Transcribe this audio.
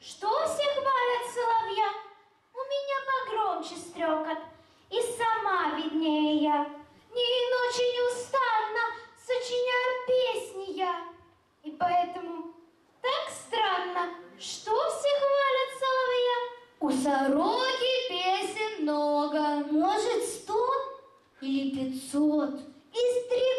что все хвалят соловья? У меня погромче стрекот, и сама виднее я. Дни и ночи неустанно сочиняю песни я. И поэтому так странно, что все хвалят соловья. У сороки песен много, может сто или пятьсот. и три